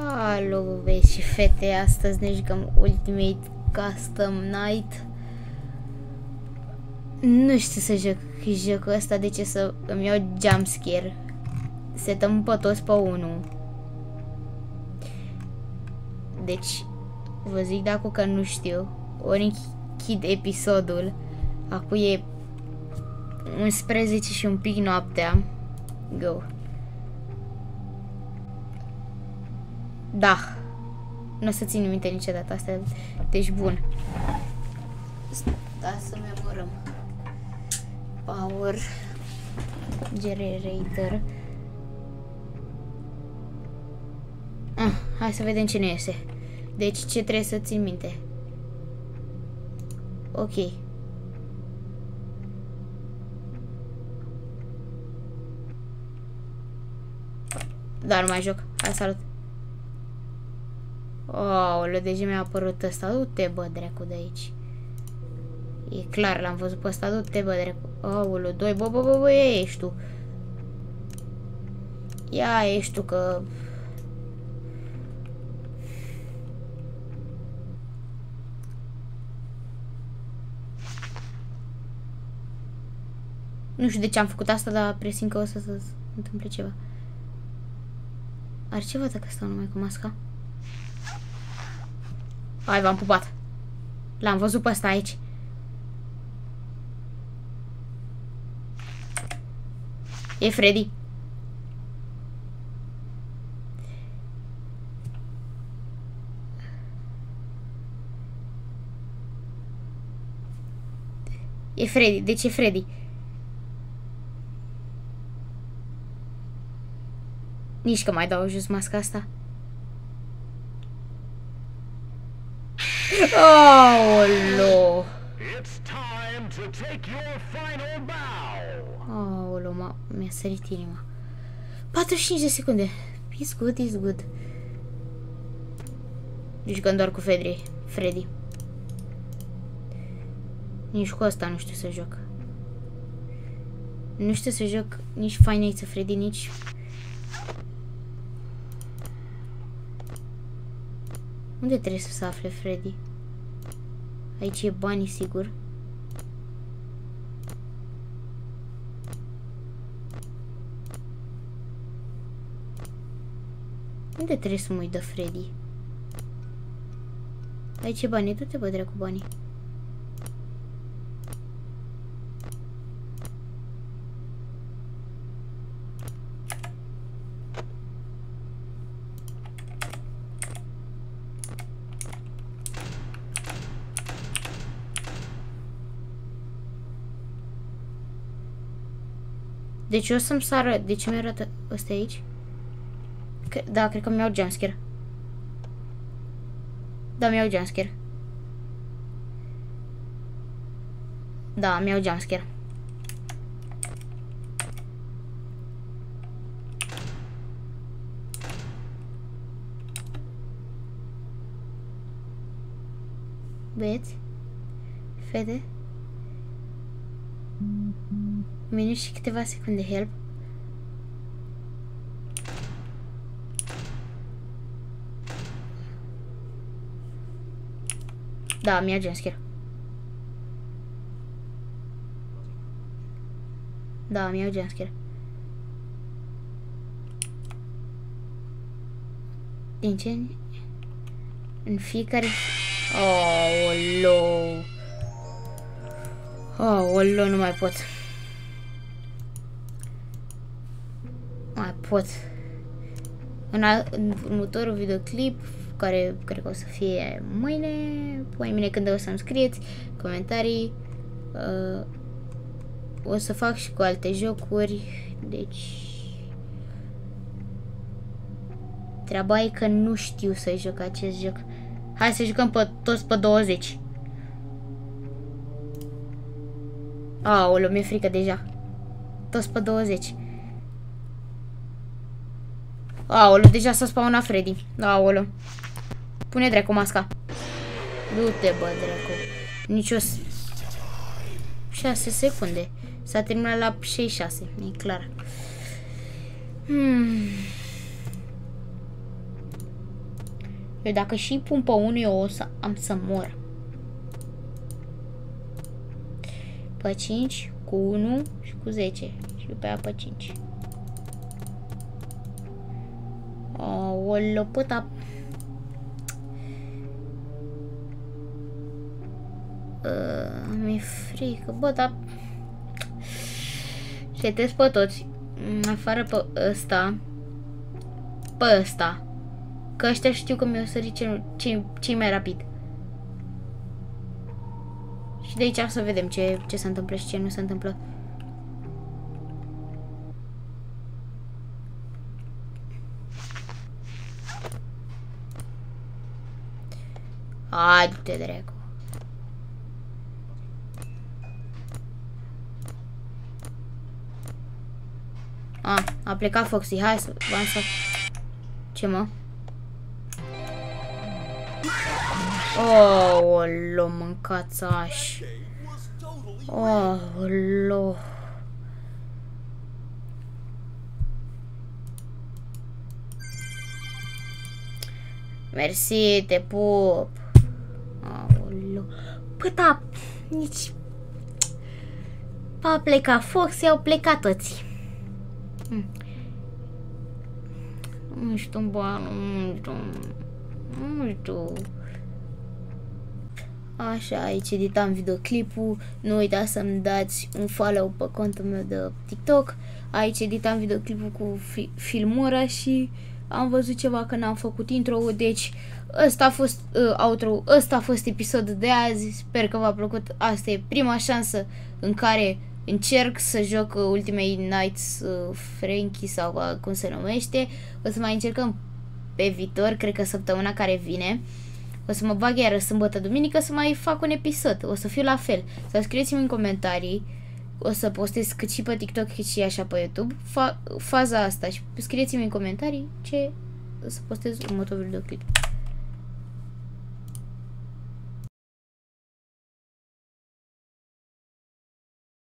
Alo, băieți și fete, astăzi ne jucăm Ultimate Custom Night. Nu știu să joc jocul ăsta, de ce să îmi iau jumpscare. Setăm pe toți pe unul. Deci, vă zic dacă că nu știu, ori închid episodul. Acum e 11 și un pic noaptea. Go. Da. Nu o să țin minte niciodată asta. Deci bun. Da, să memorăm. Power Generator. Ah, hai să vedem ce ne iese. Deci ce trebuie să țin minte? Ok. Dar nu mai joc. Hai, salut. Aoleu, deja mi-a apărut ăsta. Du-te, bă, dracu, de aici. E clar, l-am văzut pe ăsta. Du-te, bă, dracu. Aoleu, doi, bă, bă, bă, bă, ești tu. Ia, ești tu, că... Nu știu de ce am făcut asta, dar presimt că o să se întâmple ceva. Are ceva dacă stau numai cu masca? Hai, v-am pupat. L-am văzut pe ăsta aici. E Freddy. E Freddy. De ce Freddy? Nici că mai dau jos masca asta. Aolo! Aolo, mi-a sărit inima. 45 de secunde. It's good, it's good. Jucăm doar cu Freddy. Freddy. Nici cu asta nu știu să joc. Nu știu să joc nici Five Nights at Freddy, nici Unde trebuie să se afle Freddy? Aici e banii, sigur. Unde trebuie să mă uit de Freddy? Aici e banii, du-te bă cu banii. Deci o să-mi sară... De ce mi-arată ăsta aici? Că, da, cred că mi-au jumpscare. Da, mi-au jumpscare. Da, mi-au jumpscare. Băieți? Fete? Minut și câteva secunde help. Da, mi-a jumpscare. Da, mi-a jumpscare. Din ce? În fiecare... Oh, Oh, nu mai pot. Pot. În, în următorul videoclip, care cred că o să fie mâine, poi mine când o să-mi scrieți comentarii, uh, o să fac și cu alte jocuri, deci... Treaba e că nu știu să joc acest joc. Hai să jucăm pe toți pe 20. Aoleu, mi-e frică deja. Toți pe 20. Aolo, deja s-a spawnat Freddy. Aolo. Pune dracu masca. Du-te, bă, dracu. Nici o... 6 secunde. S-a terminat la 66. E clar. Hmm. Eu dacă și pun pe unul, eu o să am să mor. Pe 5, cu 1 și cu 10. Și după aia pe 5. O lopătă Uh, mi-e frică, bă, dar setez pe toți, afară pe ăsta, pe ăsta, că ăștia știu că mi-o sări cel, cei, cei mai rapid. Și de aici să vedem ce, ce se întâmplă și ce nu se întâmplă. Hai, du-te, dracu. A, a plecat Foxy. Hai să... Hai să... Ce, mă? Oh, lo mâncați aș. Oh, lo. Mersi, te pup. Aoleu. Păi da, nici... A plecat Fox, au plecat toți. Hm. Nu știu, bă, nu știu. Nu știu. Așa, aici editam videoclipul. Nu uitați să-mi dați un follow pe contul meu de TikTok. Aici editam videoclipul cu fi filmura și am văzut ceva că n-am făcut intro deci ăsta a fost uh, outro, ăsta a fost episodul de azi. Sper că v-a plăcut. Asta e prima șansă în care încerc să joc Ultimate Nights uh, Frankie sau uh, cum se numește. O să mai încercăm pe viitor, cred că săptămâna care vine. O să mă bag iară sâmbătă, duminică să mai fac un episod. O să fiu la fel. Să scrieți-mi în comentarii. O să postez cât și pe TikTok, cât și așa pe YouTube. Fa faza asta și scrieți-mi în comentarii ce să postez următorul videoclip.